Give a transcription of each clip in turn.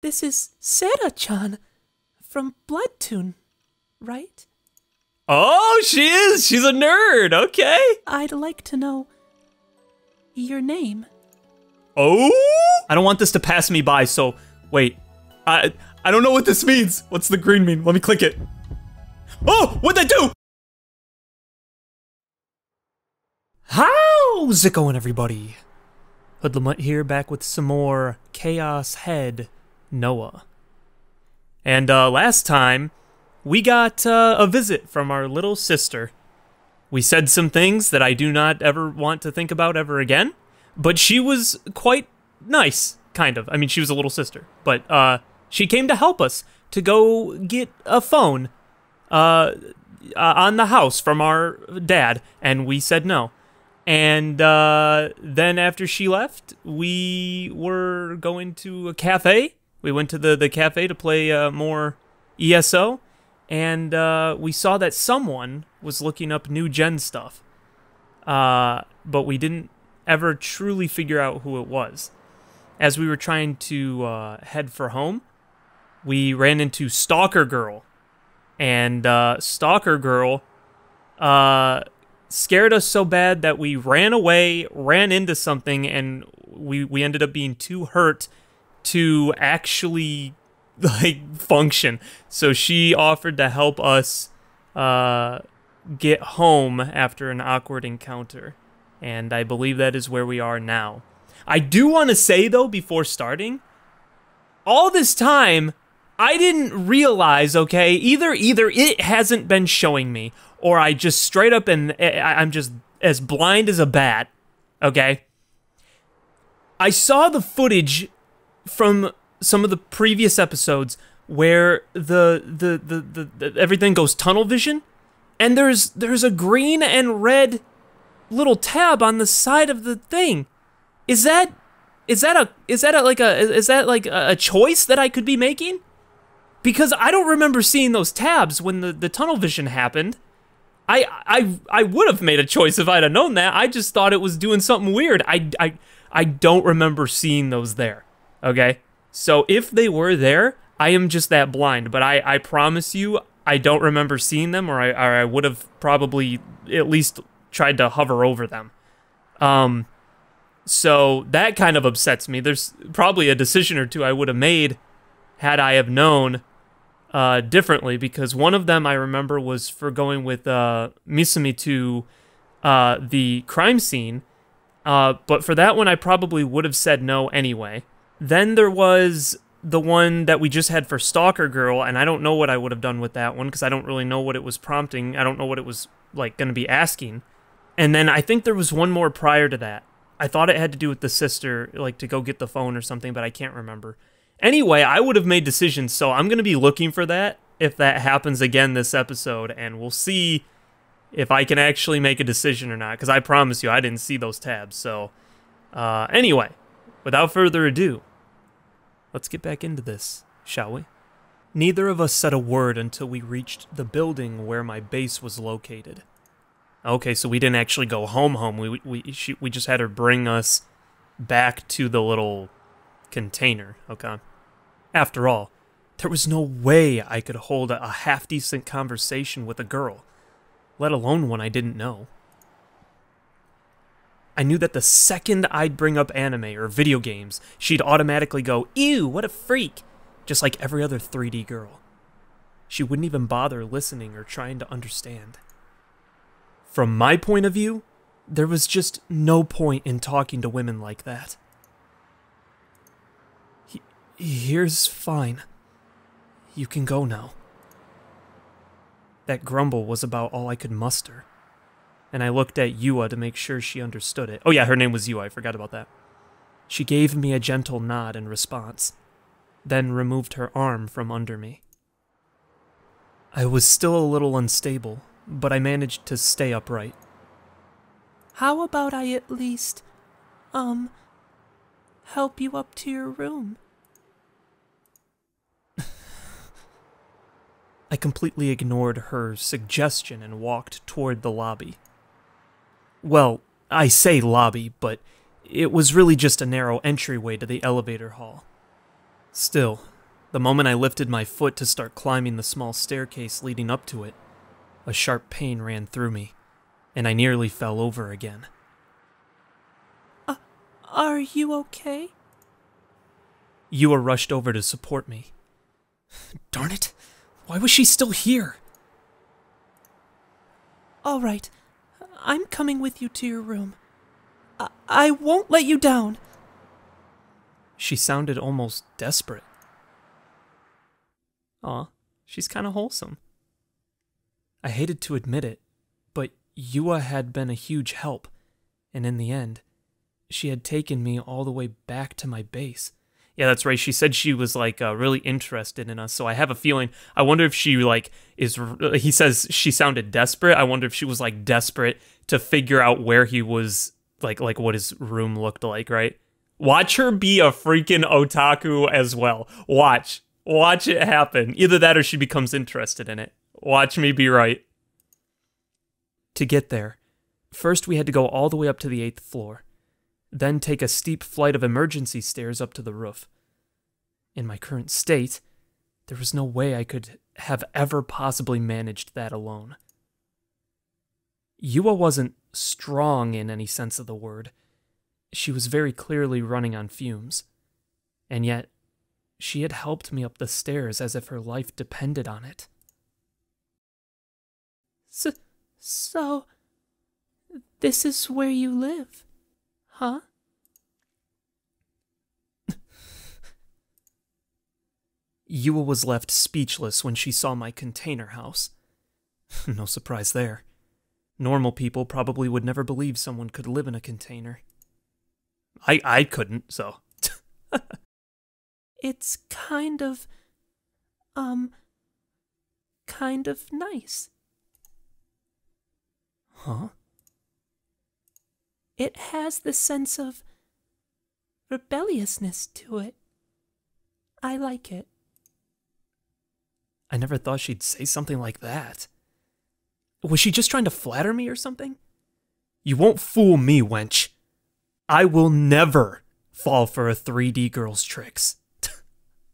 This is Sarah-chan from Blood Tune, right? Oh, she is. She's a nerd. Okay. I'd like to know your name. Oh. I don't want this to pass me by. So wait. I I don't know what this means. What's the green mean? Let me click it. Oh, what'd that do? How's it going, everybody? Hoodlum here, back with some more Chaos Head Noah. And uh, last time, we got uh, a visit from our little sister. We said some things that I do not ever want to think about ever again, but she was quite nice, kind of. I mean, she was a little sister, but uh, she came to help us to go get a phone uh, uh, on the house from our dad, and we said no. And uh, then after she left, we were going to a cafe. We went to the, the cafe to play uh, more ESO, and uh, we saw that someone was looking up new gen stuff. Uh, but we didn't ever truly figure out who it was. As we were trying to uh, head for home, we ran into Stalker Girl. And uh, Stalker Girl uh, scared us so bad that we ran away, ran into something, and we, we ended up being too hurt to actually like function. So she offered to help us uh, get home after an awkward encounter. And I believe that is where we are now. I do want to say though before starting, all this time I didn't realize, okay, either either it hasn't been showing me or I just straight up and I'm just as blind as a bat, okay? I saw the footage from some of the previous episodes where the the, the the, the, everything goes tunnel vision and there's there's a green and red little tab on the side of the thing. Is that is that a is that a, like a is that like a choice that i could be making? Because i don't remember seeing those tabs when the the tunnel vision happened. I i i would have made a choice if i'd have known that. I just thought it was doing something weird. I i i don't remember seeing those there okay so if they were there, I am just that blind. But I, I promise you, I don't remember seeing them, or I, or I would have probably at least tried to hover over them. Um, so that kind of upsets me. There's probably a decision or two I would have made had I have known uh, differently, because one of them I remember was for going with uh, Misumi to uh, the crime scene. Uh, but for that one, I probably would have said no anyway. Then there was the one that we just had for Stalker Girl, and I don't know what I would have done with that one because I don't really know what it was prompting. I don't know what it was like going to be asking. And then I think there was one more prior to that. I thought it had to do with the sister, like to go get the phone or something, but I can't remember. Anyway, I would have made decisions, so I'm going to be looking for that if that happens again this episode, and we'll see if I can actually make a decision or not, because I promise you I didn't see those tabs. So, uh, anyway, without further ado, Let's get back into this, shall we? Neither of us said a word until we reached the building where my base was located. Okay, so we didn't actually go home home. We we she, we just had her bring us back to the little container, okay? After all, there was no way I could hold a, a half-decent conversation with a girl, let alone one I didn't know. I knew that the second I'd bring up anime or video games, she'd automatically go, Ew, what a freak! Just like every other 3D girl. She wouldn't even bother listening or trying to understand. From my point of view, there was just no point in talking to women like that. He, here's fine. You can go now. That grumble was about all I could muster and I looked at Yua to make sure she understood it. Oh yeah, her name was Yua, I forgot about that. She gave me a gentle nod in response, then removed her arm from under me. I was still a little unstable, but I managed to stay upright. How about I at least, um, help you up to your room? I completely ignored her suggestion and walked toward the lobby. Well, I say lobby, but it was really just a narrow entryway to the elevator hall. Still, the moment I lifted my foot to start climbing the small staircase leading up to it, a sharp pain ran through me, and I nearly fell over again. Uh, are you okay? Yua rushed over to support me. Darn it! Why was she still here? All right, I'm coming with you to your room. I, I won't let you down. She sounded almost desperate. Aw, she's kind of wholesome. I hated to admit it, but Yua had been a huge help, and in the end, she had taken me all the way back to my base. Yeah, that's right. She said she was like uh, really interested in us. So I have a feeling. I wonder if she like is. He says she sounded desperate. I wonder if she was like desperate to figure out where he was, like like what his room looked like. Right. Watch her be a freaking otaku as well. Watch, watch it happen. Either that or she becomes interested in it. Watch me be right. To get there, first we had to go all the way up to the eighth floor then take a steep flight of emergency stairs up to the roof. In my current state, there was no way I could have ever possibly managed that alone. Yua wasn't strong in any sense of the word. She was very clearly running on fumes. And yet, she had helped me up the stairs as if her life depended on it. So, so, this is where you live? Huh? Yua was left speechless when she saw my container house. no surprise there. Normal people probably would never believe someone could live in a container. I I couldn't, so. it's kind of um kind of nice. Huh? It has the sense of rebelliousness to it. I like it. I never thought she'd say something like that. Was she just trying to flatter me or something? You won't fool me, wench. I will never fall for a 3D girl's tricks.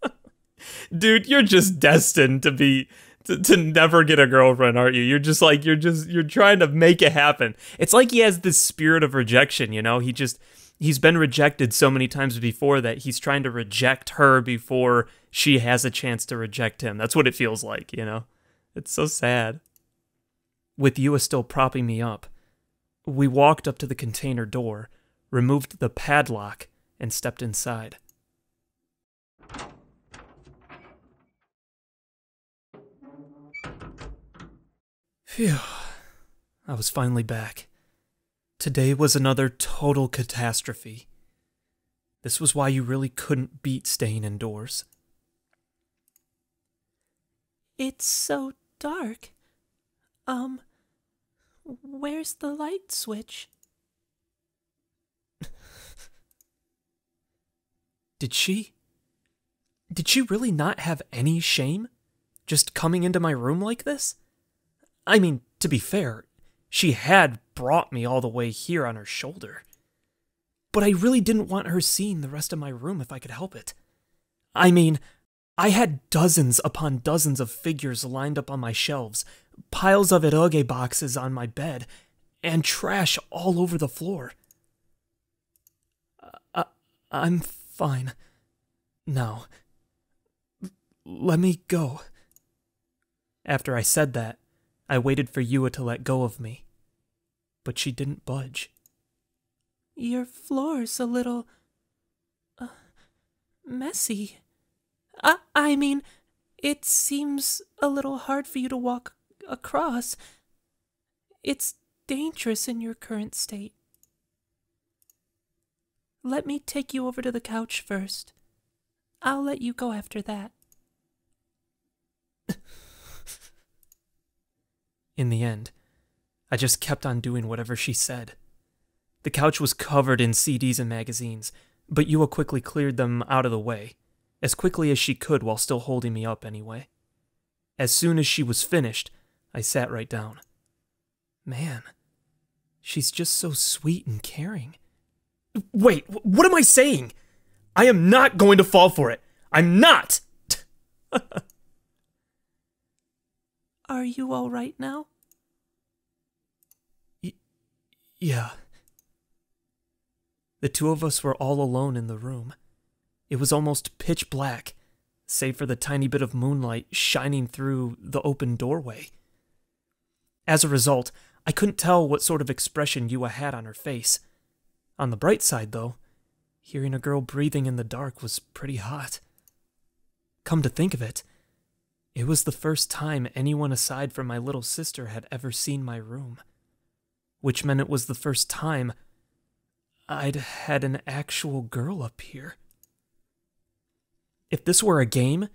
Dude, you're just destined to be to, to never get a girlfriend, aren't you? You're just like you're just you're trying to make it happen. It's like he has this spirit of rejection, you know? He just he's been rejected so many times before that he's trying to reject her before she has a chance to reject him. That's what it feels like, you know? It's so sad. With Yua still propping me up, we walked up to the container door, removed the padlock, and stepped inside. Phew. I was finally back. Today was another total catastrophe. This was why you really couldn't beat staying indoors. It's so dark. Um, where's the light switch? Did she? Did she really not have any shame? Just coming into my room like this? I mean, to be fair, she had brought me all the way here on her shoulder. But I really didn't want her seeing the rest of my room if I could help it. I mean, I had dozens upon dozens of figures lined up on my shelves, piles of eroge boxes on my bed, and trash all over the floor. Uh, I'm fine. Now, let me go. After I said that, I waited for Yua to let go of me, but she didn't budge. Your floor's a little. Uh, messy. I, I mean, it seems a little hard for you to walk across. It's dangerous in your current state. Let me take you over to the couch first. I'll let you go after that. In the end, I just kept on doing whatever she said. The couch was covered in CDs and magazines, but Yua quickly cleared them out of the way, as quickly as she could while still holding me up anyway. As soon as she was finished, I sat right down. Man, she's just so sweet and caring. Wait, what am I saying? I am not going to fall for it. I'm not! Are you all right now? Y- Yeah. The two of us were all alone in the room. It was almost pitch black, save for the tiny bit of moonlight shining through the open doorway. As a result, I couldn't tell what sort of expression Yua had on her face. On the bright side, though, hearing a girl breathing in the dark was pretty hot. Come to think of it, it was the first time anyone aside from my little sister had ever seen my room. Which meant it was the first time I'd had an actual girl up here. If this were a game,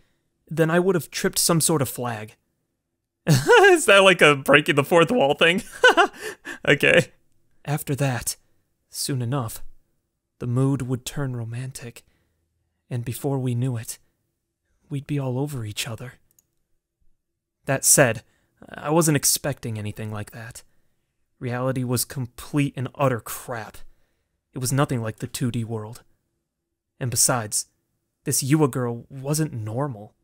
then I would have tripped some sort of flag. Is that like a breaking the fourth wall thing? okay. After that, soon enough, the mood would turn romantic, and before we knew it, we'd be all over each other. That said, I wasn't expecting anything like that. Reality was complete and utter crap. It was nothing like the 2D world. And besides, this Yua girl wasn't normal.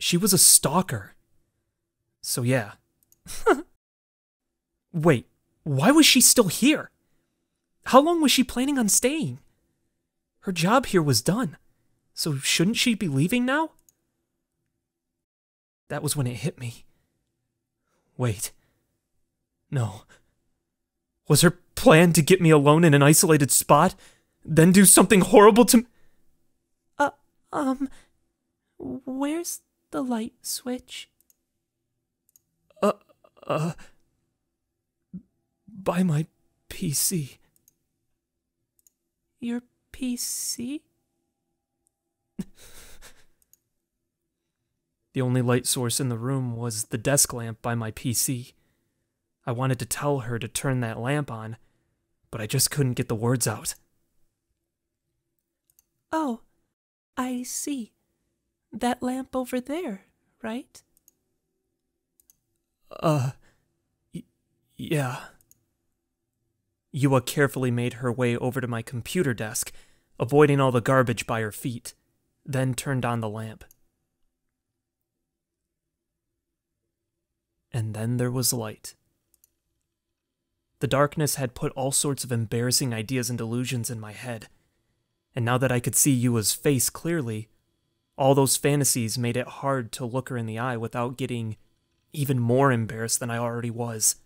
She was a stalker. So yeah. Wait, why was she still here? How long was she planning on staying? Her job here was done, so shouldn't she be leaving now? That was when it hit me. Wait. No. Was her plan to get me alone in an isolated spot, then do something horrible to. Uh, um. Where's the light switch? Uh, uh. By my PC. Your PC? the only light source in the room was the desk lamp by my PC. I wanted to tell her to turn that lamp on, but I just couldn't get the words out. Oh, I see. That lamp over there, right? Uh, y- yeah. Yua carefully made her way over to my computer desk, avoiding all the garbage by her feet, then turned on the lamp. And then there was light. The darkness had put all sorts of embarrassing ideas and delusions in my head. And now that I could see Yua's face clearly, all those fantasies made it hard to look her in the eye without getting even more embarrassed than I already was.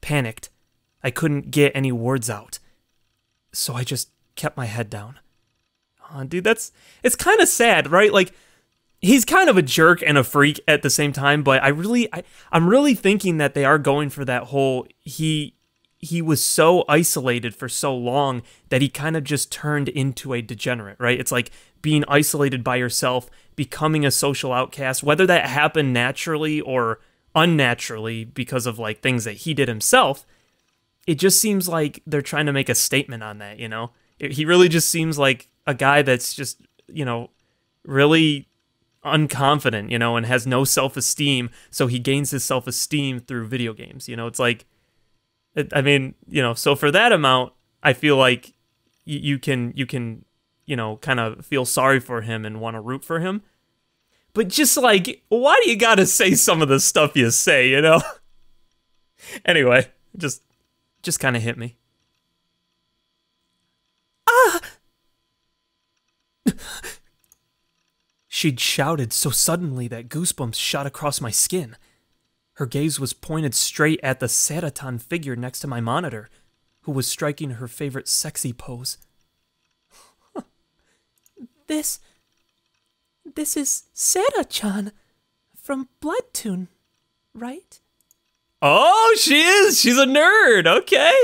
Panicked, I couldn't get any words out. So I just kept my head down. Oh, dude, that's it's kind of sad, right? Like he's kind of a jerk and a freak at the same time but i really I, i'm really thinking that they are going for that whole he he was so isolated for so long that he kind of just turned into a degenerate right? It's like being isolated by yourself becoming a social outcast whether that happened naturally or unnaturally because of like things that he did himself it just seems like they're trying to make a statement on that you know? It, he really just seems like a guy that's just you know really unconfident, you know, and has no self esteem. So he gains his self esteem through video games. You know, it's like, I mean, you know, so for that amount, I feel like you can, you can, you know, kind of feel sorry for him and want to root for him. But just like, why do you gotta say some of the stuff you say, you know? anyway, just, just kind of hit me. Ah! She'd shouted so suddenly that goosebumps shot across my skin. Her gaze was pointed straight at the Saratan figure next to my monitor, who was striking her favorite sexy pose. this. This is Sarah-chan from Blood Tune, right? Oh, she is! She's a nerd, okay.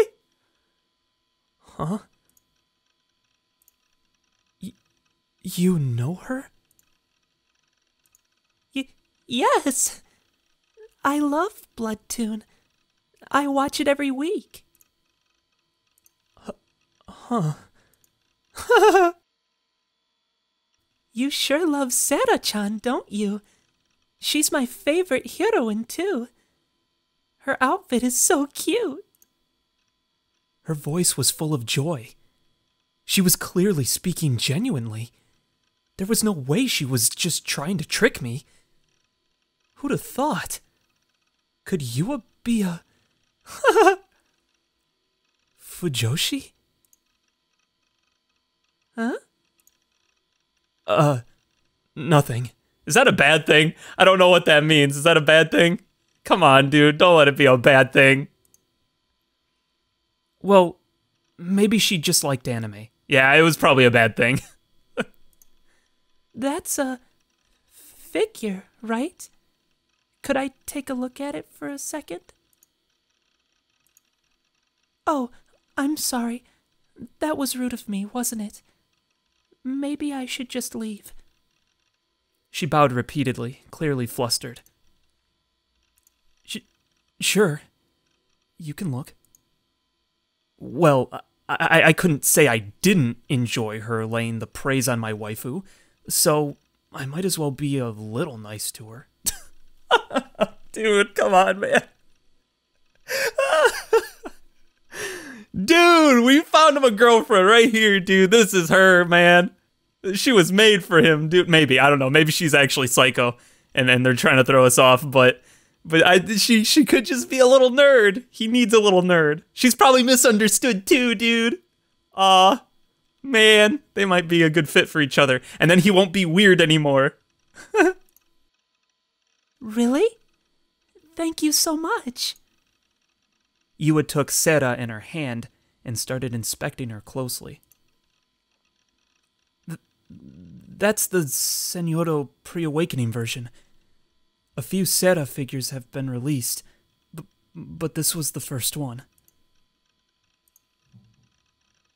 Huh? Y- you know her? Yes. I love Blood Tune. I watch it every week. Huh. you sure love Sarah-chan, don't you? She's my favorite heroine, too. Her outfit is so cute. Her voice was full of joy. She was clearly speaking genuinely. There was no way she was just trying to trick me. Who'd have thought? Could Yua be a. Fujoshi? Huh? Uh, nothing. Is that a bad thing? I don't know what that means. Is that a bad thing? Come on, dude. Don't let it be a bad thing. Well, maybe she just liked anime. Yeah, it was probably a bad thing. That's a figure, right? Could I take a look at it for a second? Oh, I'm sorry. That was rude of me, wasn't it? Maybe I should just leave. She bowed repeatedly, clearly flustered. Sh- sure. You can look. Well, I-, I couldn't say I didn't enjoy her laying the praise on my waifu, so I might as well be a little nice to her. Dude, come on, man. dude, we found him a girlfriend right here, dude. This is her, man. She was made for him, dude. Maybe I don't know. Maybe she's actually psycho, and then they're trying to throw us off. But, but I she she could just be a little nerd. He needs a little nerd. She's probably misunderstood too, dude. Aw, man, they might be a good fit for each other, and then he won't be weird anymore. Really? Thank you so much. Yua took Sera in her hand and started inspecting her closely. Th- that's the Senyoto pre awakening version. A few Sera figures have been released, b- but this was the first one.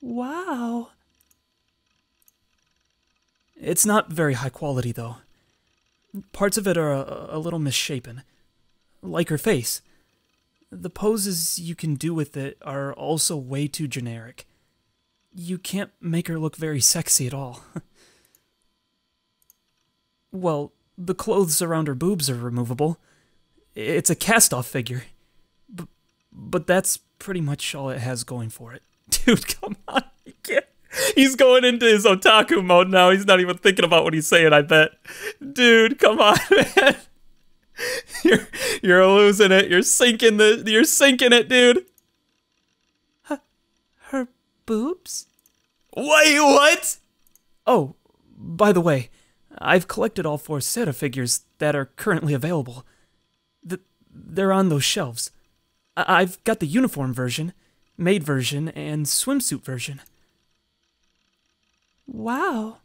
Wow. It's not very high quality, though. Parts of it are a, a little misshapen, like her face. The poses you can do with it are also way too generic. You can't make her look very sexy at all. well, the clothes around her boobs are removable. It's a cast off figure. B- but that's pretty much all it has going for it. Dude, come on. You can't. He's going into his otaku mode now. He's not even thinking about what he's saying, I bet. Dude, come on, man. You're you're losing it. You're sinking the you're sinking it, dude. Her boobs? Wait, what? Oh, by the way, I've collected all four Seta figures that are currently available. Th- they're on those shelves. I- I've got the uniform version, maid version, and swimsuit version. Wow.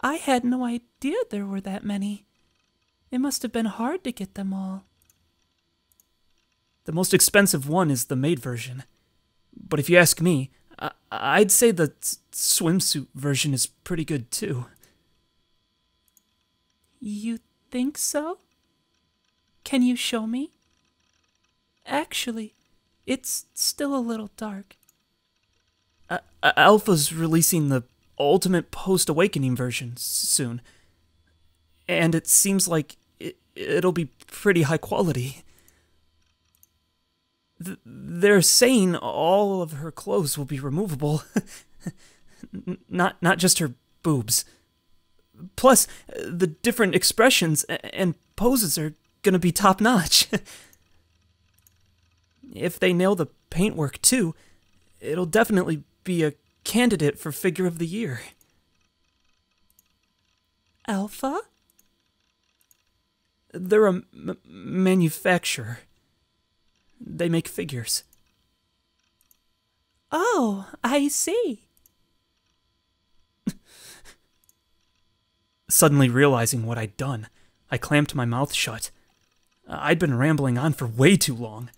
I had no idea there were that many. It must have been hard to get them all. The most expensive one is the maid version. But if you ask me, I- I'd say the swimsuit version is pretty good too. You think so? Can you show me? Actually, it's still a little dark. Uh, Alpha's releasing the Ultimate Post Awakening version soon. And it seems like it, it'll be pretty high quality. Th- they're saying all of her clothes will be removable. Not not just her boobs. Plus, the different expressions and poses are gonna be top notch. if they nail the paintwork too, it'll definitely be a candidate for figure of the year. Alpha? They're a m- manufacturer. They make figures. Oh, I see. Suddenly realizing what I'd done, I clamped my mouth shut. I'd been rambling on for way too long.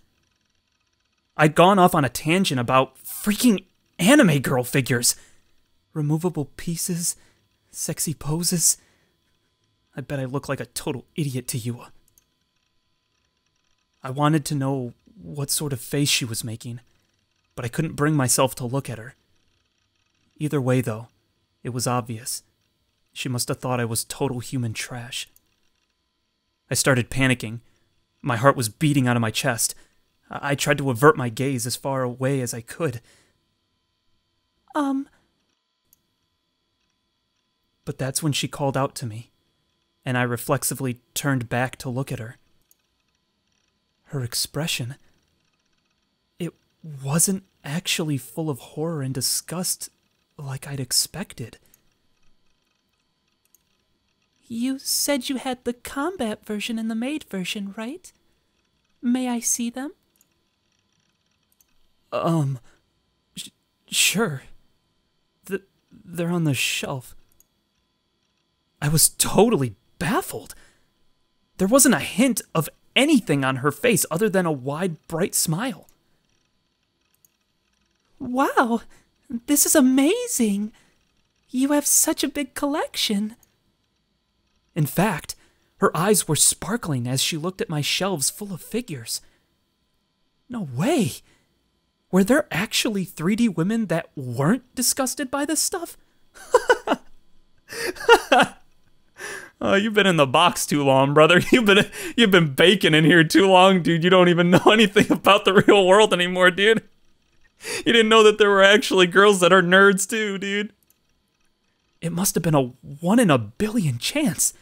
I'd gone off on a tangent about freaking anime girl figures. Removable pieces, sexy poses. I bet I look like a total idiot to you. I wanted to know what sort of face she was making, but I couldn't bring myself to look at her. Either way, though, it was obvious. She must have thought I was total human trash. I started panicking. My heart was beating out of my chest. I, I tried to avert my gaze as far away as I could. Um, But that's when she called out to me, and I reflexively turned back to look at her. Her expression. It wasn't actually full of horror and disgust like I'd expected. You said you had the combat version and the maid version, right? May I see them? Um, sure. Th- they're on the shelf. I was totally baffled. There wasn't a hint of anything on her face other than a wide, bright smile. Wow, this is amazing. You have such a big collection. In fact, her eyes were sparkling as she looked at my shelves full of figures. No way! Were there actually 3D women that weren't disgusted by this stuff? Oh, you've been in the box too long, brother. You've been you've been baking in here too long, dude. You don't even know anything about the real world anymore, dude. You didn't know that there were actually girls that are nerds too, dude. It must have been a one in a billion chance.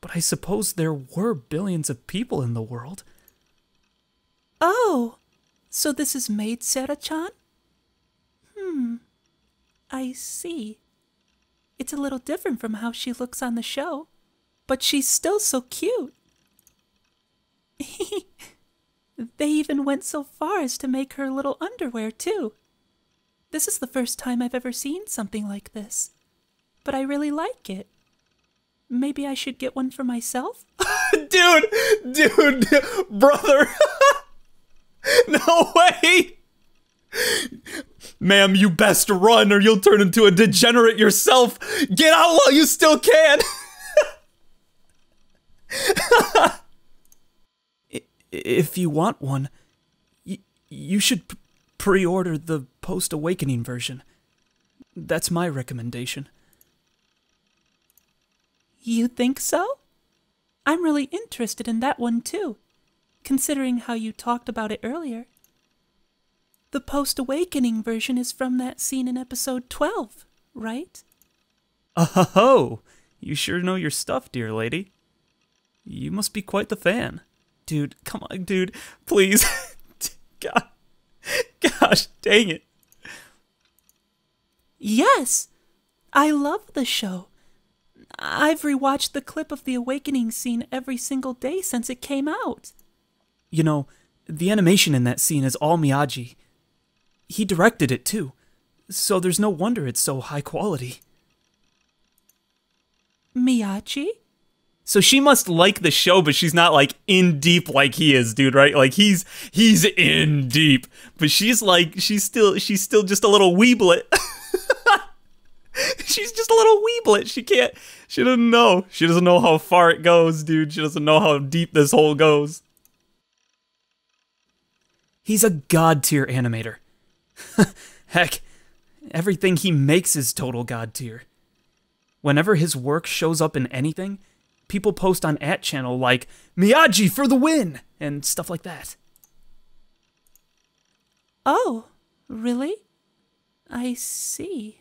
But I suppose there were billions of people in the world. Oh, so this is Maid Sarah-chan? Hmm, I see. It's a little different from how she looks on the show, but she's still so cute. they even went so far as to make her little underwear, too. This is the first time I've ever seen something like this, but I really like it. Maybe I should get one for myself? dude, dude, brother. no way. Ma'am, you best run or you'll turn into a degenerate yourself. Get out while you still can. if you want one, y- you should pre order the post awakening version. That's my recommendation. You think so? I'm really interested in that one too, considering how you talked about it earlier. The post awakening version is from that scene in episode 12, right? Oh, you sure know your stuff, dear lady. You must be quite the fan. Dude, come on, dude, please. God, gosh, dang it. Yes! I love the show. I've rewatched the clip of the awakening scene every single day since it came out. You know, the animation in that scene is all Miyagi. He directed it too, so there's no wonder it's so high quality. Miyagi? So she must like the show, but she's not like in deep like he is, dude, right? Like he's he's in deep, but she's like she's still she's still just a little weeblet. she's just a little weeblet. She can't she doesn't know. She doesn't know how far it goes, dude. She doesn't know how deep this hole goes. He's a god tier animator. Heck, everything he makes is total god tier. Whenever his work shows up in anything, people post on at channel like Miyagi for the win and stuff like that. Oh, really? I see.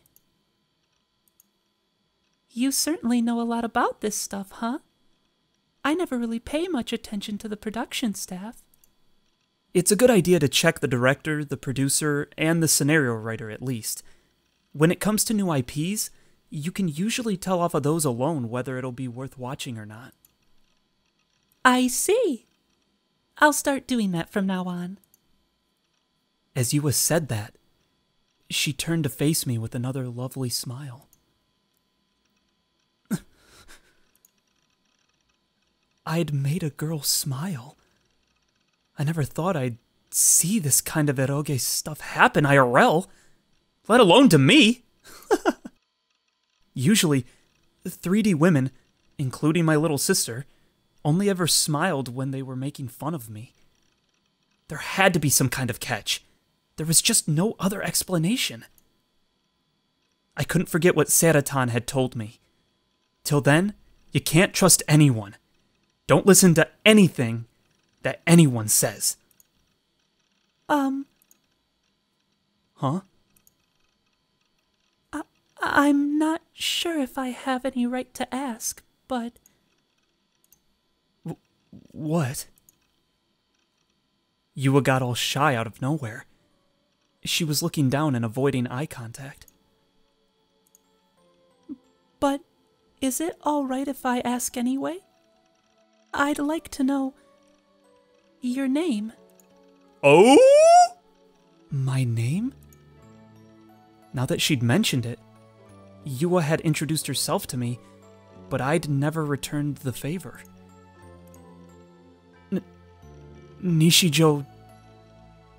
You certainly know a lot about this stuff, huh? I never really pay much attention to the production staff. It's a good idea to check the director, the producer, and the scenario writer at least. When it comes to new IPs, you can usually tell off of those alone whether it'll be worth watching or not. I see. I'll start doing that from now on. As Yua said that, she turned to face me with another lovely smile. I'd made a girl smile. I never thought I'd see this kind of eroge stuff happen IRL, let alone to me. Usually, 3D women, including my little sister, only ever smiled when they were making fun of me. There had to be some kind of catch. There was just no other explanation. I couldn't forget what Saratan had told me. Till then, you can't trust anyone. Don't listen to anything that anyone says. Um, Huh? I'm not sure if I have any right to ask, but W what? Yua got all shy out of nowhere. She was looking down and avoiding eye contact. but is it all right if I ask anyway? I'd like to know your name. Oh? My name? Now that she'd mentioned it, Yua had introduced herself to me, but I'd never returned the favor. N- Nishijou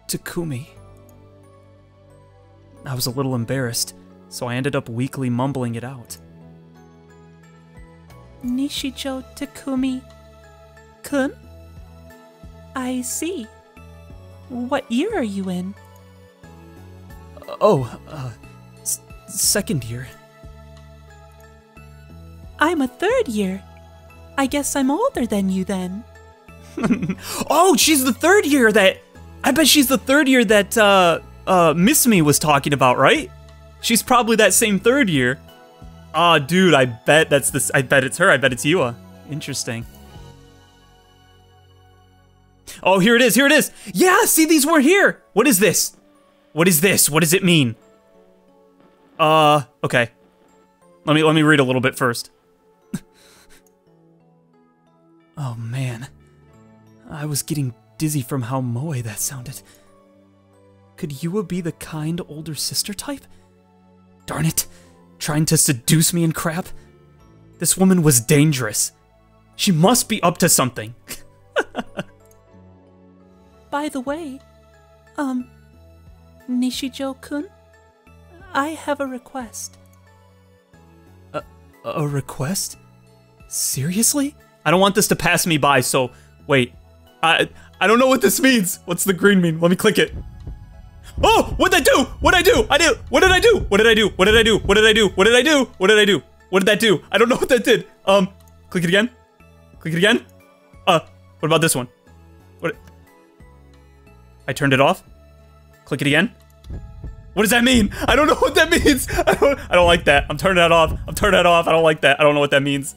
Takumi. I was a little embarrassed, so I ended up weakly mumbling it out. Nishijou Takumi Kun? I see. What year are you in? Oh, uh, s- second year. I'm a third year. I guess I'm older than you then. Oh, she's the third year that. I bet she's the third year that uh uh Miss Me was talking about, right? She's probably that same third year. Ah, dude, I bet that's this. I bet it's her. I bet it's Yua. Interesting. Oh, here it is. Here it is. Yeah, see, these weren't here. What is this? What is this? What does it mean? Uh, okay. Let me let me read a little bit first. oh man. I was getting dizzy from how moe that sounded. Could Yua be the kind older sister type? Darn it, trying to seduce me and crap? This woman was dangerous. She must be up to something. By the way, um, Nishijou kun, I have a request. A request? Seriously? I don't want this to pass me by, so wait. I I don't know what this means. What's the green mean? Let me click it. Oh, what'd I do? What'd I do? I do. What did I do? What did I do? What did I do? What did I do? What did I do? What did I do? What did that do? I don't know what that did. Um, click it again. Click it again. Uh, what about this one? I turned it off. Click it again. What does that mean? I don't know what that means. I don't, I don't like that. I'm turning that off. I'm turning that off. I don't like that. I don't know what that means.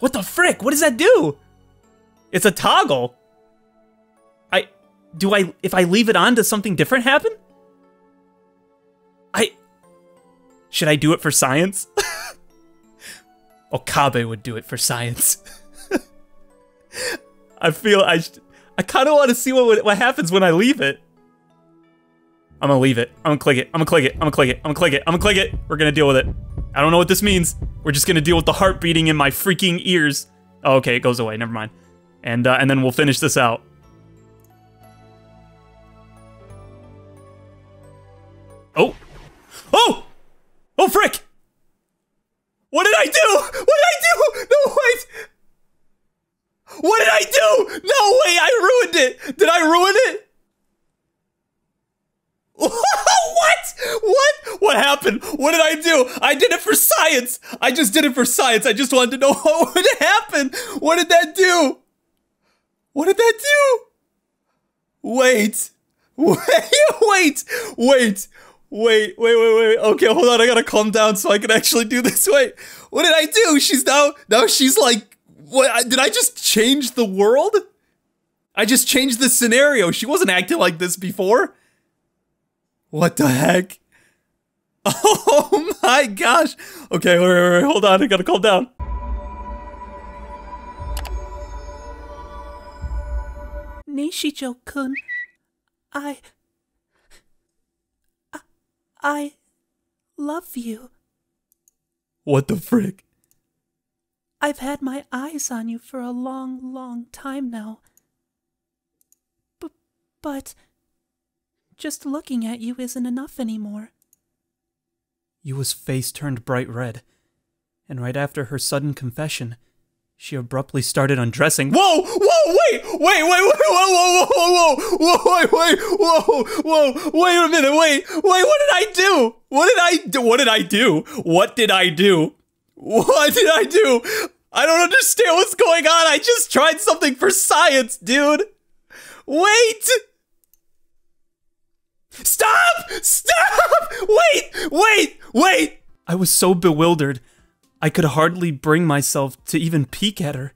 What the frick? What does that do? It's a toggle. I do I if I leave it on does something different happen? I should I do it for science? Okabe would do it for science. I feel I I kind of want to see what what happens when I leave it. I'm gonna leave it. I'm gonna click it. I'm gonna click it. I'm gonna click it. I'm gonna click it. I'm gonna click it. We're gonna deal with it. I don't know what this means. We're just gonna deal with the heart beating in my freaking ears. Oh, okay, it goes away. Never mind. And uh, and then we'll finish this out. Oh, oh, oh, frick! What did I do? What did I do? No, wait. What did I do? No, way, I ruined it. Did I ruin it? what? What? What happened? What did I do? I did it for science. I just did it for science. I just wanted to know what would happen. What did that do? What did that do? Wait. Wait, wait, wait, wait, wait, wait, wait. Okay, hold on. I gotta calm down so I can actually do this. Wait, what did I do? She's now, now she's like, what? Did I just change the world? I just changed the scenario. She wasn't acting like this before. What the heck? Oh my gosh. Okay, wait, wait, wait, hold on. I gotta calm down. Nishijou kun, I. I. I love you. What the frick? I've had my eyes on you for a long, long time now. B- but just looking at you isn't enough anymore. Yua's face turned bright red, and right after her sudden confession, she abruptly started undressing. Whoa! Whoa! Wait! Wait! Wait! Wait! Whoa! Whoa! Whoa! Whoa! Whoa! Wait! Wait! Whoa! Whoa! Wait a minute! Wait! Wait! What did I do? What did I do? What did I do? What did I do? What did I do? I don't understand what's going on. I just tried something for science, dude. Wait! Stop! Stop! Wait! Wait! Wait! I was so bewildered, I could hardly bring myself to even peek at her.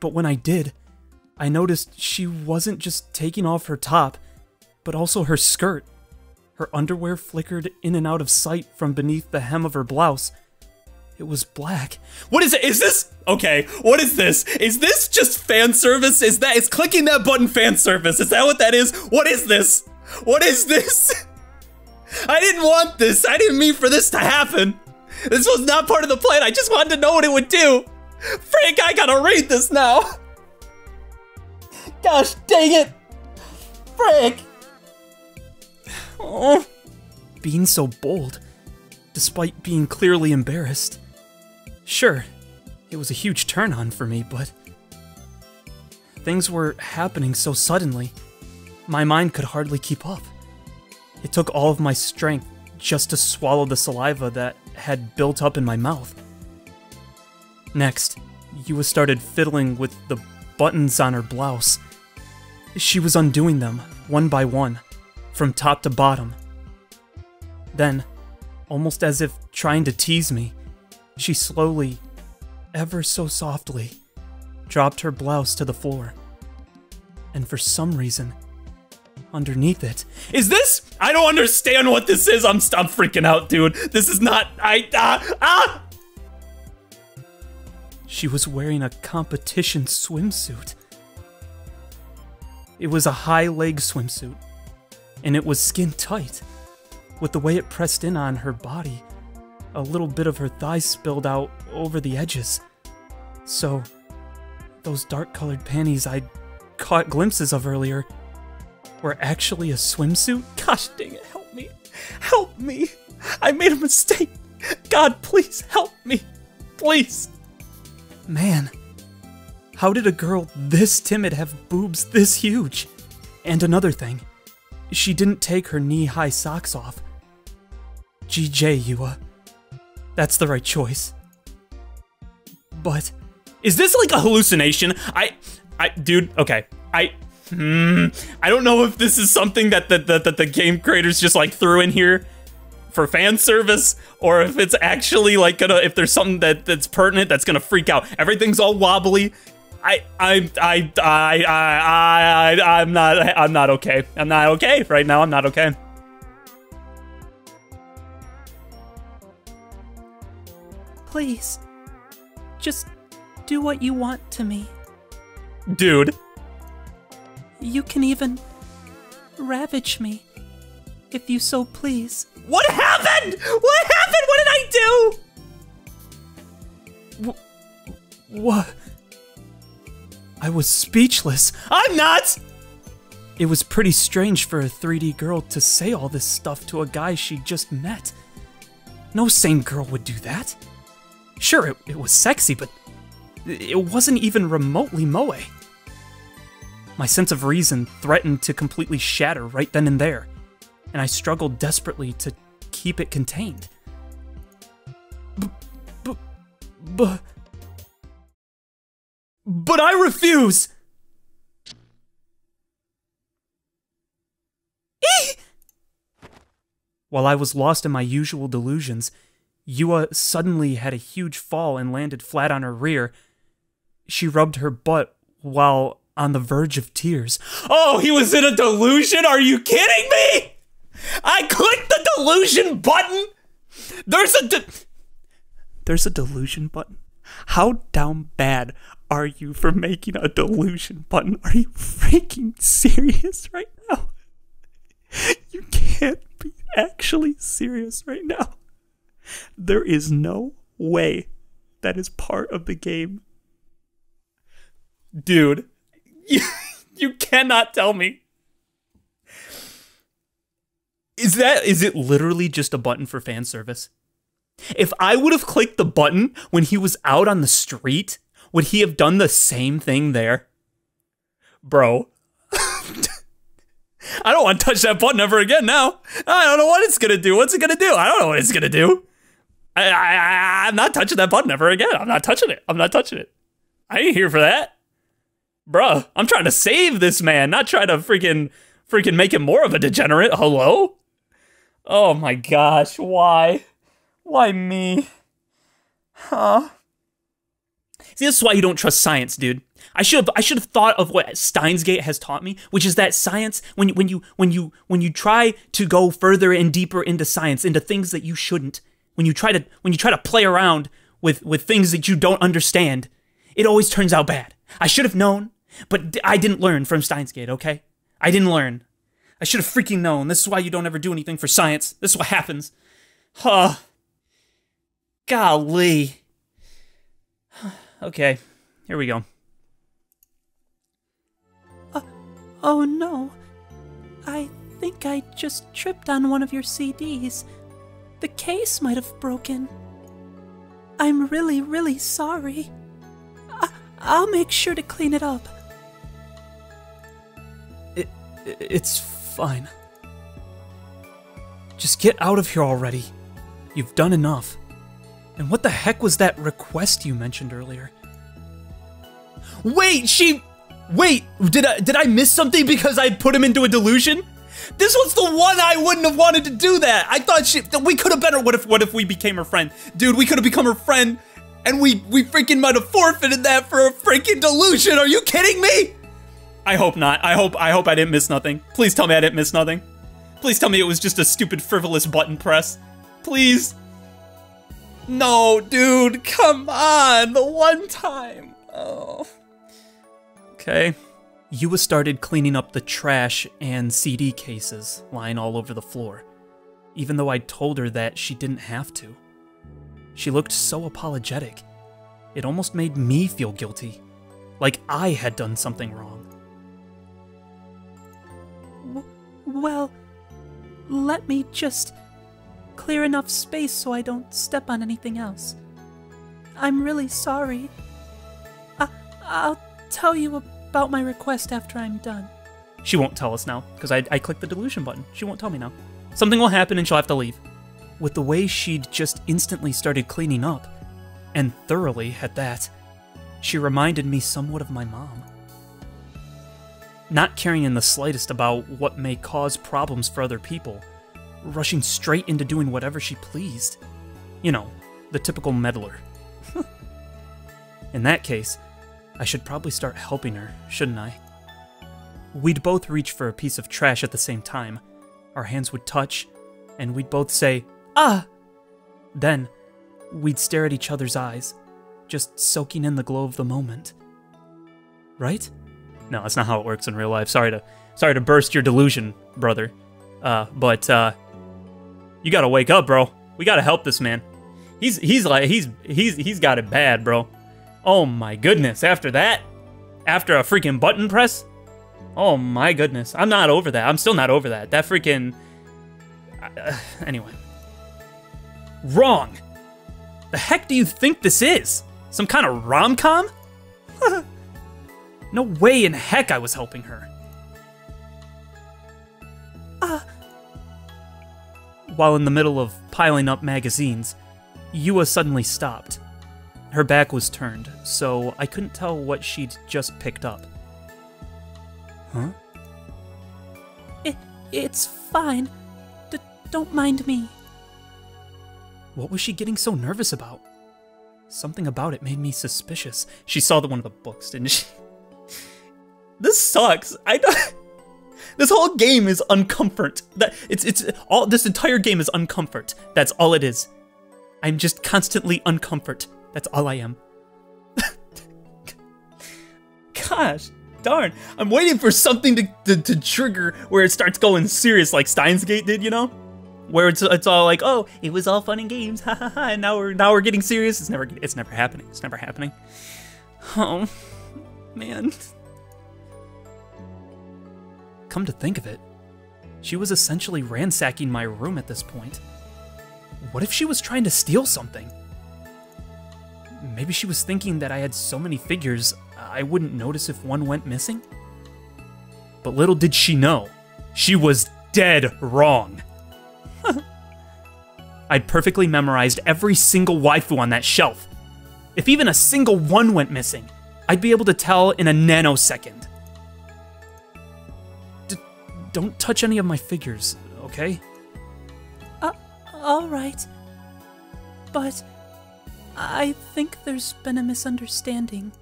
But when I did, I noticed she wasn't just taking off her top, but also her skirt. Her underwear flickered in and out of sight from beneath the hem of her blouse. It was black. What is it? Is this okay? What is this? Is this just fan service? Is that is clicking that button fan service? Is that what that is? What is this? What is this? I didn't want this. I didn't mean for this to happen. This was not part of the plan. I just wanted to know what it would do. Frank, I gotta read this now. Gosh dang it. Frank. Oh. Being so bold, despite being clearly embarrassed. Sure, it was a huge turn on for me, but. Things were happening so suddenly, my mind could hardly keep up. It took all of my strength just to swallow the saliva that had built up in my mouth. Next, Yua started fiddling with the buttons on her blouse. She was undoing them, one by one, from top to bottom. Then, almost as if trying to tease me, she slowly, ever so softly, dropped her blouse to the floor. And for some reason, underneath it, Is this? I don't understand what this is. I'm, I'm freaking out, dude. This is not. I. Ah! ah! she was wearing a competition swimsuit. It was a high leg swimsuit, and it was skin tight. With the way it pressed in on her body, a little bit of her thighs spilled out over the edges. So, those dark colored panties I'd caught glimpses of earlier were actually a swimsuit? Gosh dang it. Help me. Help me. I made a mistake. God, please help me. Please. Man, how did a girl this timid have boobs this huge? And another thing, she didn't take her knee high socks off. GJ, Yua. Uh, That's the right choice. But, Is this like a hallucination? I, I, dude. Okay, I, hmm, I don't know if this is something that the that the, the game creators just like threw in here for fan service, or if it's actually like gonna, if there's something that that's pertinent that's gonna freak out. Everything's all wobbly. I, I, I, I, I, I, I'm not, I'm not okay. I'm not okay right now. I'm not okay. Please, just do what you want to me. Dude, You can even ravage me, if you so please. what happened? What happened? What did I do? what? I was speechless. I'm not. It was pretty strange for a 3D girl to say all this stuff to a guy she just met. No sane girl would do that. Sure, it, it was sexy, but it wasn't even remotely moe. My sense of reason threatened to completely shatter right then and there, and I struggled desperately to keep it contained. B- b- b- But I refuse. While I was lost in my usual delusions, Yua suddenly had a huge fall and landed flat on her rear. She rubbed her butt while on the verge of tears. Oh, he was in a delusion? Are you kidding me? I clicked the delusion button. There's a de- There's a delusion button. How down bad are you for making a delusion button? Are you freaking serious right now? You can't be actually serious right now. There is no way that is part of the game. dude. You, you cannot tell me. Is that is it Literally just a button for fan service. if I would have clicked the button when he was out on the street, would he have done the same thing there? Bro. I don't want to touch that button ever again now. I don't know what it's gonna do. What's it gonna do? I don't know what it's gonna do. I, I, I'm not touching that button ever again. I'm not touching it. I'm not touching it. I ain't here for that. Bruh, I'm trying to save this man, not try to freaking freaking make him more of a degenerate. Hello? Oh my gosh, why? Why me? Huh? See, this is why you don't trust science, dude. I should have I should have thought of what Steins;Gate has taught me, which is that science when you, when you when you when you try to go further and deeper into science, into things that you shouldn't, when you try to when you try to play around with with things that you don't understand, it always turns out bad. I should have known, but I didn't learn from Steins;Gate, okay? I didn't learn. I should have freaking known. This is why you don't ever do anything for science. This is what happens. Huh. Golly. okay, here we go. Uh, oh no. I think I just tripped on one of your CDs. The case might have broken. I'm really, really sorry. I- I'll make sure to clean it up. It, it's fine. Just get out of here already. You've done enough. And what the heck was that request you mentioned earlier? Wait, she. Wait, did I did I miss something because I put him into a delusion? This was the one I wouldn't have wanted to do that. I thought she we could have better. What if what if we became her friend, dude? We could have become her friend, and we we freaking might have forfeited that for a freaking delusion. Are you kidding me? I hope not. I hope I hope I didn't miss nothing. Please tell me I didn't miss nothing. Please tell me it was just a stupid frivolous button press. Please. No, dude, come on. The one time. Oh. Okay. Yua started cleaning up the trash and CD cases lying all over the floor, even though I told her that she didn't have to. She looked so apologetic. It almost made me feel guilty, like I had done something wrong. W- well, let me just clear enough space so I don't step on anything else. I'm really sorry. I- I'll tell you about my request after I'm done. She won't tell us now, because I, I clicked the delusion button. She won't tell me now. Something will happen and she'll have to leave. With the way she'd just instantly started cleaning up, and thoroughly at that, she reminded me somewhat of my mom. Not caring in the slightest about what may cause problems for other people, rushing straight into doing whatever she pleased. You know, the typical meddler. in that case, I should probably start helping her, shouldn't I? We'd both reach for a piece of trash at the same time. Our hands would touch, and we'd both say, Ah! Then, we'd stare at each other's eyes, just soaking in the glow of the moment. Right? No, that's not how it works in real life. Sorry to sorry to burst your delusion, brother. Uh, but uh you gotta wake up, bro. We gotta help this man. He's he's like he's he's he's got it bad, bro. Oh my goodness, after that? After a freaking button press? Oh my goodness. I'm not over that. I'm still not over that. That freaking. Uh, anyway. Wrong! The heck do you think this is? Some kind of rom com? no way in heck I was helping her. Ah, While in the middle of piling up magazines, Yua suddenly stopped. Her back was turned, so I couldn't tell what she'd just picked up. Huh? it, it's fine. D- don't mind me. What was she getting so nervous about? Something about it made me suspicious. She saw the one of the books, didn't she? This sucks. I don't. This whole game is uncomfort. That it's it's all. This entire game is uncomfort. That's all it is. I'm just constantly uncomfort. That's all I am. Gosh, darn! I'm waiting for something to, to to trigger where it starts going serious, like Steins;Gate did. You know, where it's it's all like, oh, it was all fun and games, ha ha ha. And now we're now we're getting serious. It's never it's never happening. It's never happening. Oh, man. Come to think of it, she was essentially ransacking my room at this point. What if she was trying to steal something? Maybe she was thinking that I had so many figures I wouldn't notice if one went missing? But little did she know, she was dead wrong. I'd perfectly memorized every single waifu on that shelf. If even a single one went missing, I'd be able to tell in a nanosecond. D- don't touch any of my figures, okay? Uh, all right. but I think there's been a misunderstanding.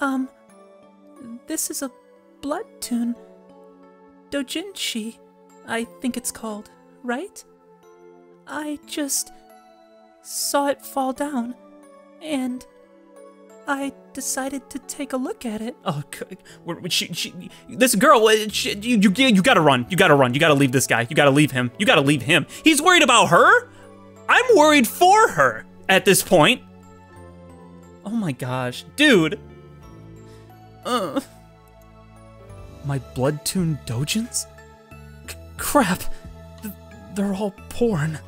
Um, this is a Blood Tune. Dojinshi, I think it's called, right? I just saw it fall down, and I decided to take a look at it. Oh, she, she, this girl, uh, she, you, you, you gotta run. You gotta run. You gotta leave this guy. You gotta leave him. You gotta leave him. He's worried about her. I'm worried for her at this point. Oh my gosh, dude. Uh, my blood tuned dojins? Crap. Th- they're all porn.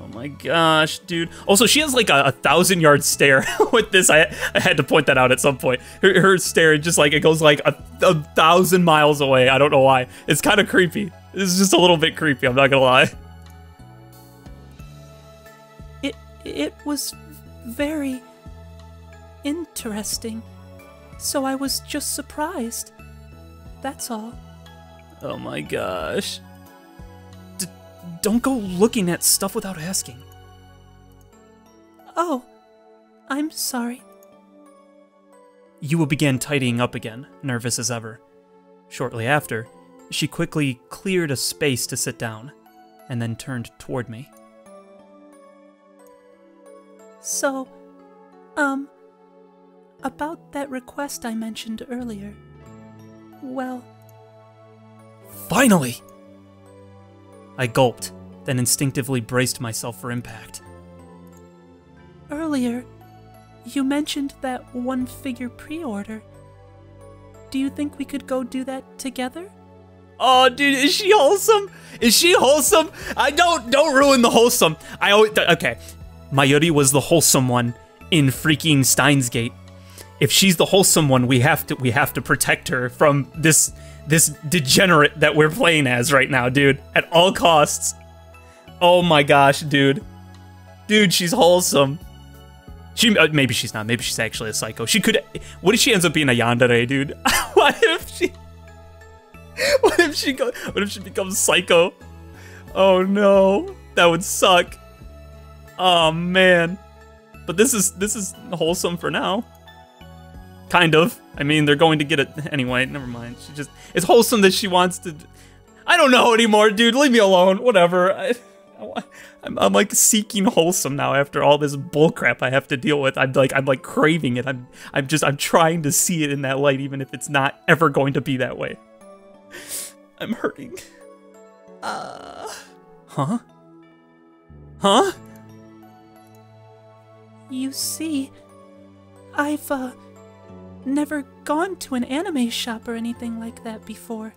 Oh my gosh, dude. Also, she has like a, a thousand yard stare with this. I, I had to point that out at some point. Her, her stare just like it goes like a, a thousand miles away. I don't know why. It's kind of creepy. It's just a little bit creepy. I'm not gonna lie. It was very interesting. So I was just surprised. That's all. Oh my gosh. D- don't go looking at stuff without asking. Oh, I'm sorry. Yua began tidying up again, nervous as ever. Shortly after, she quickly cleared a space to sit down, and then turned toward me. So, um, about that request I mentioned earlier. Well, Finally! I gulped, then instinctively braced myself for impact. earlier, you mentioned that one figure pre order. Do you think we could go do that together? Oh, dude, is she wholesome? Is she wholesome? I don't don't ruin the wholesome. I always okay. Mayuri was the wholesome one in freaking Steins;Gate. If she's the wholesome one, we have to we have to protect her from this this degenerate that we're playing as right now, dude. At all costs. Oh my gosh, dude. Dude, she's wholesome. She uh, maybe she's not. Maybe she's actually a psycho. She could. What if she ends up being a yandere, dude? what if she? What if she go? What if she becomes psycho? Oh no, that would suck. Oh man. But this is this is wholesome for now. Kind of. I mean, they're going to get it anyway. Never mind. She just it's wholesome that she wants to. I don't know anymore, dude. Leave me alone. Whatever. I, I'm, I'm like seeking wholesome now after all this bullcrap I have to deal with. I'm like I'm like craving it. I'm I'm just I'm trying to see it in that light, even if it's not ever going to be that way. I'm hurting. Uh, Huh? huh? You see, I've, uh, never gone to an anime shop or anything like that before.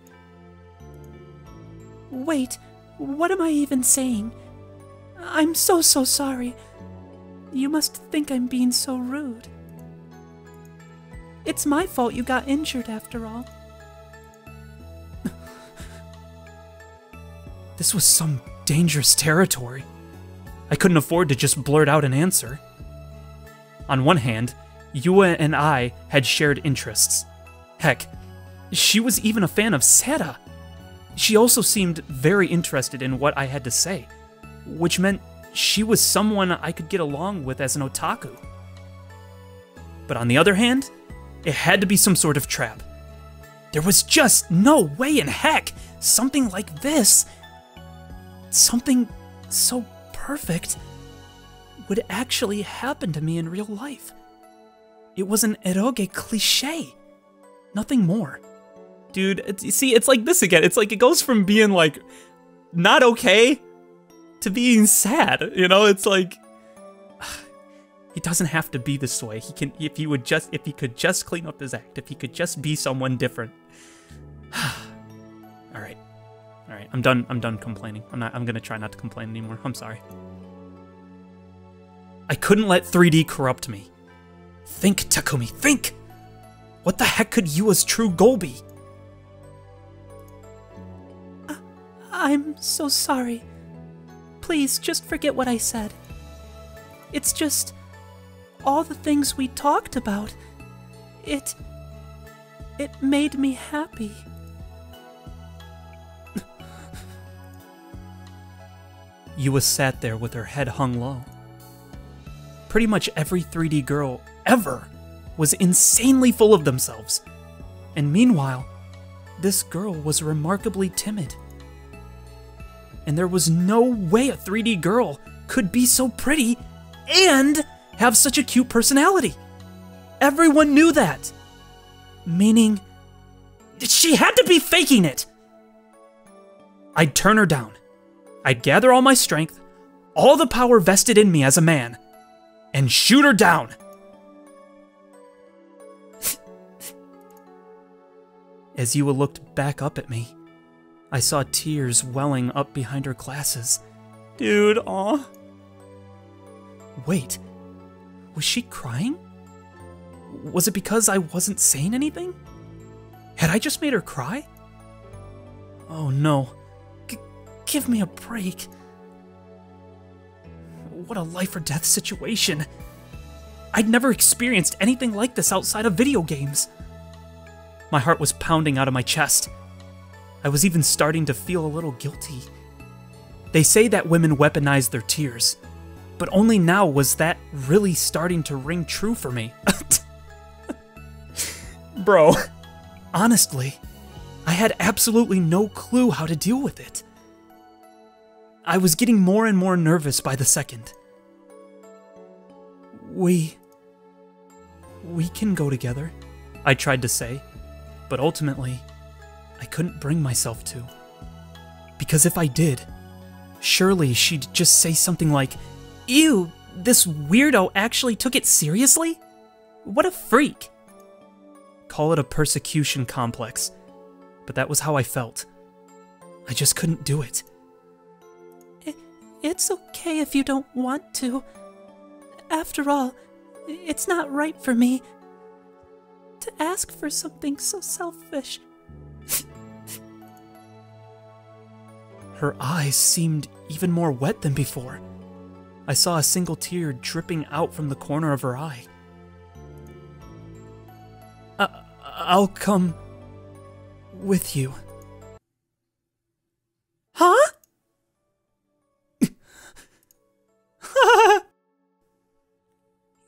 Wait, what am I even saying? I'm so, so sorry. You must think I'm being so rude. It's my fault you got injured after all. This was some dangerous territory. I couldn't afford to just blurt out an answer. On one hand, Yua and I had shared interests. Heck, she was even a fan of Seira. She also seemed very interested in what I had to say, which meant she was someone I could get along with as an otaku. But on the other hand, it had to be some sort of trap. There was just no way in heck something like this something so perfect would actually happen to me in real life. It was an eroge cliche, nothing more. dude. See, it's like this again. It's like it goes from being like not okay to being sad. You know, it's like He doesn't have to be this way. He can if he would just if he could just clean up his act, if he could just be someone different. All right. All right. I'm done I'm done complaining. I'm not I'm going to try not to complain anymore. I'm sorry. I couldn't let 3D corrupt me. Think, Takumi, think. What the heck could Yua's true goal be? Uh, I'm so sorry. Please, just forget what I said. It's just all the things we talked about. It. It made me happy. Yua sat there with her head hung low. Pretty much every 3D girl ever was insanely full of themselves. And meanwhile, this girl was remarkably timid. And there was no way a 3D girl could be so pretty and have such a cute personality. Everyone knew that. Meaning, she had to be faking it. I'd turn her down. I'd gather all my strength, all the power vested in me as a man, and shoot her down. As Yua looked back up at me, I saw tears welling up behind her glasses. Dude, aw. Wait, was she crying? Was it because I wasn't saying anything? Had I just made her cry? Oh no. G- give me a break. What a life or death situation. I'd never experienced anything like this outside of video games. My heart was pounding out of my chest. I was even starting to feel a little guilty. They say that women weaponize their tears, but only now was that really starting to ring true for me. Bro. Honestly, I had absolutely no clue how to deal with it. I was getting more and more nervous by the second. We. We can go together, I tried to say, but ultimately, I couldn't bring myself to. Because if I did, surely she'd just say something like, Ew, this weirdo actually took it seriously? What a freak! Call it a persecution complex, but that was how I felt. I just couldn't do it. It's okay if you don't want to. After all, it's not right for me to ask for something so selfish. Her eyes seemed even more wet than before. I saw a single tear dripping out from the corner of her eye. I- I'll come with you. Huh?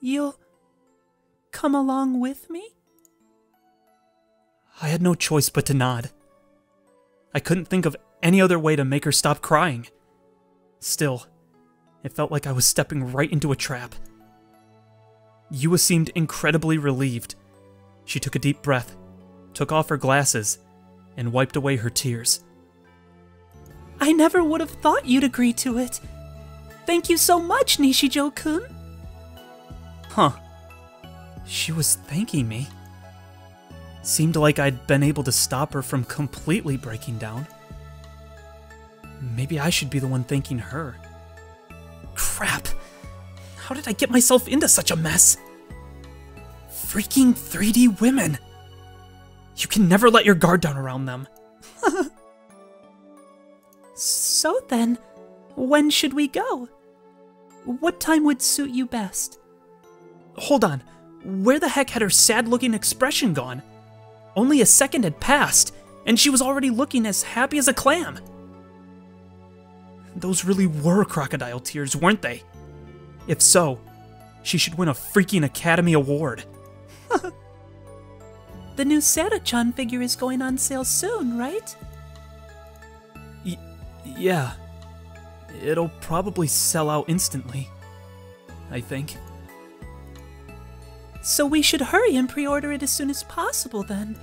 You'll come along with me? I had no choice but to nod. I couldn't think of any other way to make her stop crying. Still, it felt like I was stepping right into a trap. Yua seemed incredibly relieved. She took a deep breath, took off her glasses, and wiped away her tears. I never would have thought you'd agree to it. Thank you so much, Nishijou kun. Huh. She was thanking me. Seemed like I'd been able to stop her from completely breaking down. Maybe I should be the one thanking her. Crap! How did I get myself into such a mess? Freaking 3D women! You can never let your guard down around them. So then, when should we go? What time would suit you best? Hold on. Where the heck had her sad looking expression gone? Only a second had passed, and she was already looking as happy as a clam. Those really were crocodile tears, weren't they? If so, she should win a freaking Academy Award. The new Santa-chan figure is going on sale soon, right? Y- yeah. It'll probably sell out instantly. I think. So we should hurry and pre-order it as soon as possible then.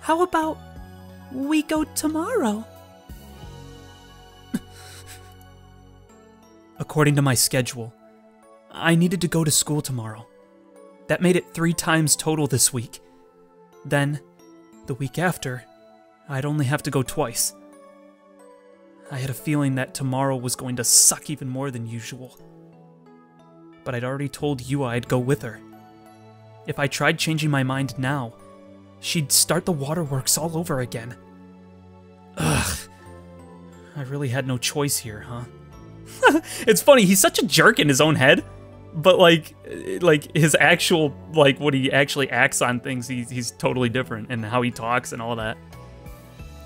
How about we go tomorrow? According to my schedule, I needed to go to school tomorrow. That made it three times total this week. Then, the week after, I'd only have to go twice. I had a feeling that tomorrow was going to suck even more than usual. But I'd already told Yua I'd go with her. If I tried changing my mind now, she'd start the waterworks all over again. Ugh. I really had no choice here, huh? it's funny, he's such a jerk in his own head, but like like his actual like what he actually acts on things, he's he's totally different and how he talks and all that.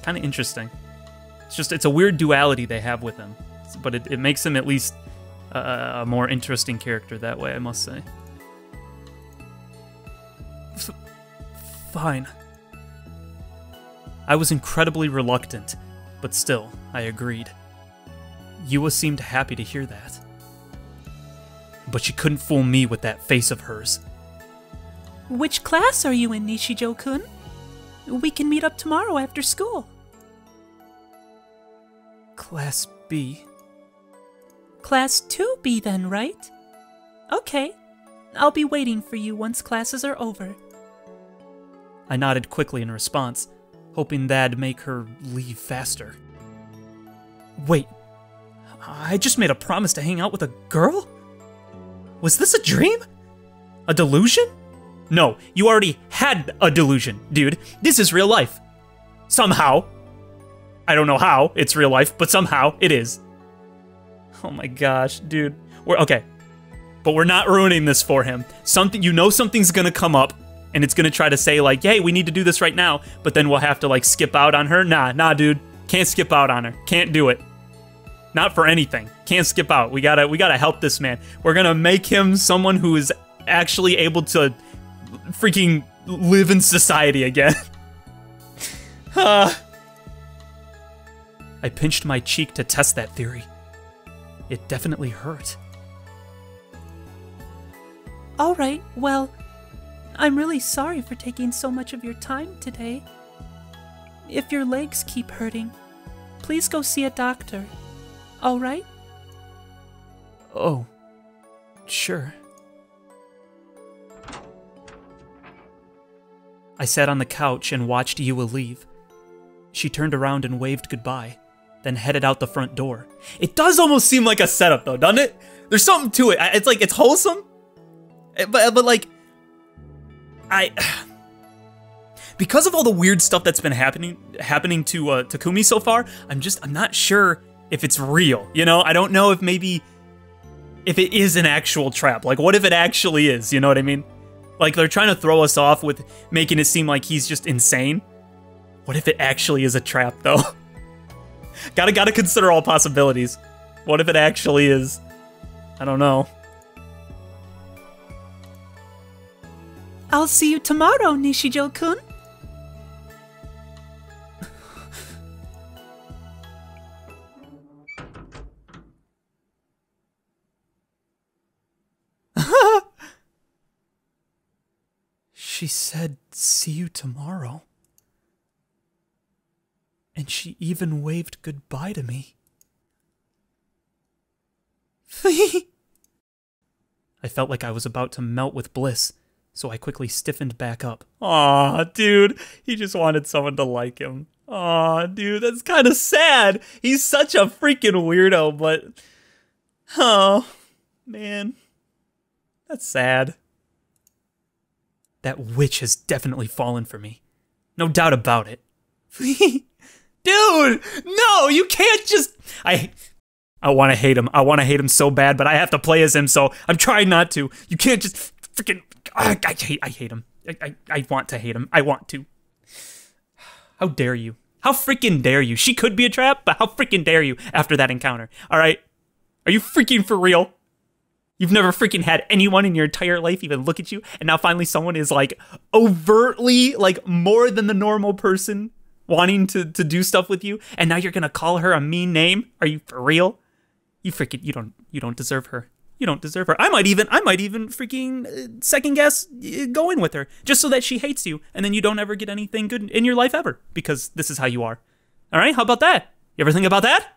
Kind of interesting. It's just it's a weird duality they have with him, but it, it makes him at least a, a more interesting character that way. I must say. F- fine. I was incredibly reluctant, but still, I agreed. Yua seemed happy to hear that. But she couldn't fool me with that face of hers. Which class are you in, Nishijou kun? We can meet up tomorrow after school. Class B. Class 2B then, right? Okay. I'll be waiting for you once classes are over. I nodded quickly in response, hoping that'd make her leave faster. Wait, I just made a promise to hang out with a girl? Was this a dream? A delusion? No, you already had a delusion, dude. This is real life. Somehow. I don't know how it's real life, but somehow it is. Oh my gosh, dude. We're okay. But we're not ruining this for him. Something you know something's gonna come up and it's gonna try to say like, hey, we need to do this right now, but then we'll have to like skip out on her. Nah, nah, dude. Can't skip out on her. Can't do it. Not for anything. Can't skip out. We gotta we gotta help this man. We're gonna make him someone who is actually able to freaking live in society again. uh. I pinched my cheek to test that theory. It definitely hurt. Alright, well, I'm really sorry for taking so much of your time today. If your legs keep hurting, please go see a doctor. Alright? Oh, sure. I sat on the couch and watched Yua leave. She turned around and waved goodbye, then headed out the front door. It does almost seem like a setup, though, doesn't it? There's something to it. It's like it's wholesome, eh, but but like I because of all the weird stuff that's been happening happening to uh, Takumi so far. I'm just I'm not sure if it's real. You know, I don't know if maybe if it is an actual trap. Like, what if it actually is? You know what I mean? Like they're trying to throw us off with making it seem like he's just insane. What if it actually is a trap, though? gotta gotta consider all possibilities. What if it actually is? I don't know. I'll see you tomorrow, Nishijou kun. She said, see you tomorrow. And she even waved goodbye to me. I felt like I was about to melt with bliss, so I quickly stiffened back up. Aw, dude, he just wanted someone to like him. Aw, dude, that's kind of sad. He's such a freaking weirdo, but. Oh, man. That's sad. That witch has definitely fallen for me. No doubt about it. Dude, no, you can't just. I. I want to hate him. I want to hate him so bad, but I have to play as him, so I'm trying not to. You can't just freaking. I, I hate. I hate him. I, I, I want to hate him. I want to. How dare you? How freaking dare you? She could be a trap, but how freaking dare you after that encounter? All right, are you freaking for real? You've never freaking had anyone in your entire life even look at you, and now finally someone is like overtly, like more than the normal person wanting to, to do stuff with you, and now you're gonna call her a mean name? Are you for real? You freaking you don't you don't deserve her. You don't deserve her. I might even I might even freaking uh, second guess uh, going with her just so that she hates you, and then you don't ever get anything good in your life ever because this is how you are. All right, how about that? You ever think about that?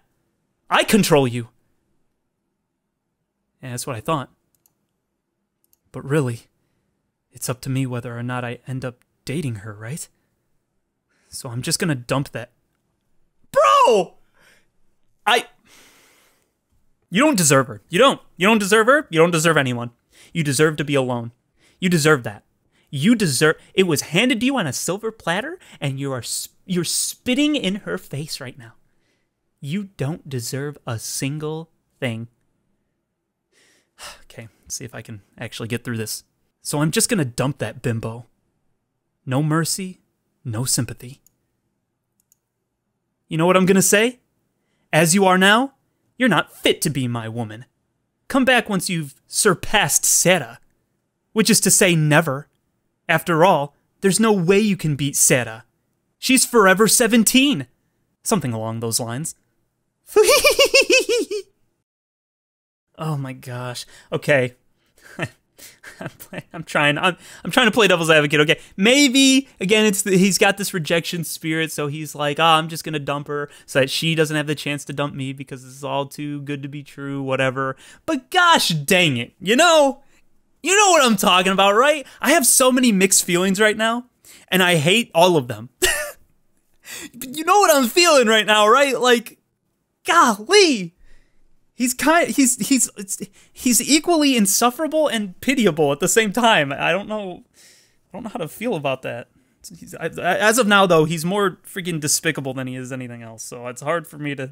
I control you. Yeah, that's what I thought. But really, it's up to me whether or not I end up dating her, right? So I'm just gonna dump that. Bro! I. You don't deserve her. You don't. You don't deserve her. You don't deserve anyone. You deserve to be alone. You deserve that. You deserve. It was handed to you on a silver platter, and you are you're spitting in her face right now. You don't deserve a single thing. Okay, see if I can actually get through this. So I'm just gonna dump that bimbo. No mercy, no sympathy. You know what I'm gonna say? As you are now, you're not fit to be my woman. Come back once you've surpassed Sarah. Which is to say, never. After all, there's no way you can beat Sarah. She's forever 17. Something along those lines. oh my gosh. Okay. I'm, play, I'm trying. I'm, I'm trying to play devil's advocate. Okay, maybe again, it's the, he's got this rejection spirit, so he's like, oh, I'm just gonna dump her so that she doesn't have the chance to dump me because this is all too good to be true, whatever. But gosh dang it, you know, you know what I'm talking about, right? I have so many mixed feelings right now, and I hate all of them. you know what I'm feeling right now, right? Like, golly he's kind he's he's he's equally insufferable and pitiable at the same time. I don't know I don't know how to feel about that. He's, as of now though, he's more freaking despicable than he is anything else. So it's hard for me to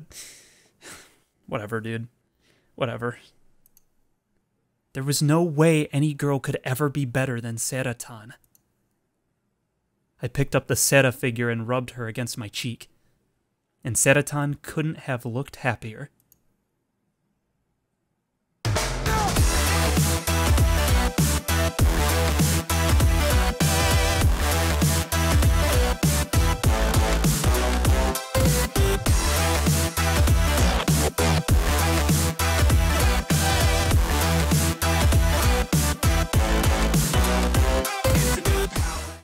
whatever, dude. Whatever. There was no way any girl could ever be better than Seira-tan. I picked up the Seira figure and rubbed her against my cheek. And Seira-tan couldn't have looked happier.